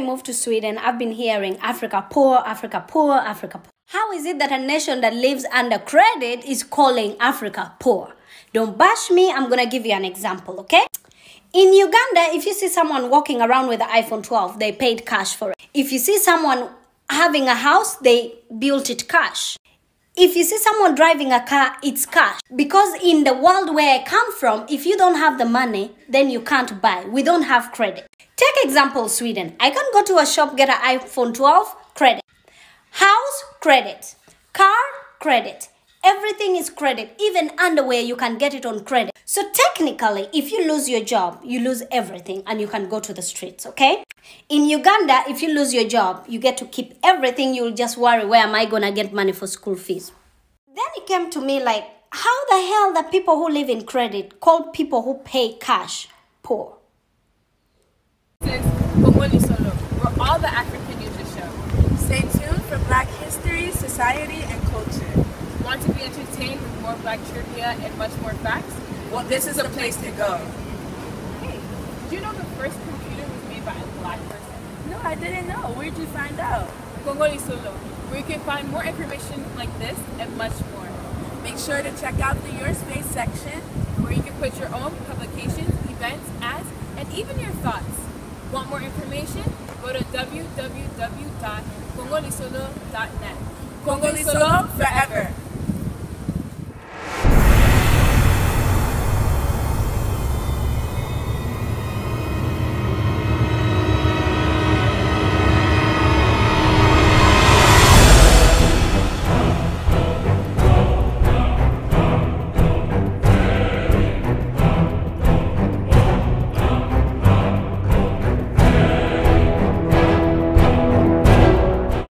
moved to Sweden, I've been hearing Africa poor, Africa poor, Africa poor. How is it that a nation that lives under credit is calling Africa poor? Don't bash me, I'm gonna give you an example, okay? In Uganda, if you see someone walking around with the iPhone 12, they paid cash for it. If you see someone having a house, they built it cash. If you see someone driving a car, it's cash. Because in the world where I come from, if you don't have the money, then you can't buy. We don't have credit. Take example Sweden. I can go to a shop, get an iPhone 12, credit. House, credit. Car, credit. Everything is credit. Even underwear, you can get it on credit. So technically, if you lose your job, you lose everything and you can go to the streets, okay? In Uganda, if you lose your job, you get to keep everything. You'll just worry, where am I going to get money for school fees? Then it came to me like, how the hell the people who live in credit call people who pay cash poor? All the African news is. Stay tuned for Black history, society, and culture. Want to be entertained with more Black trivia and much more facts? Well, this is a place to go. Hey, did you know the first computer was made by a black person? No, I didn't know. Where'd you find out? KongoLisolo, where you can find more information like this and much more. Make sure to check out the Your Space section, where you can put your own publications, events, ads, and even your thoughts. Want more information? Go to www.kongolisolo.net. Kongolisolo forever.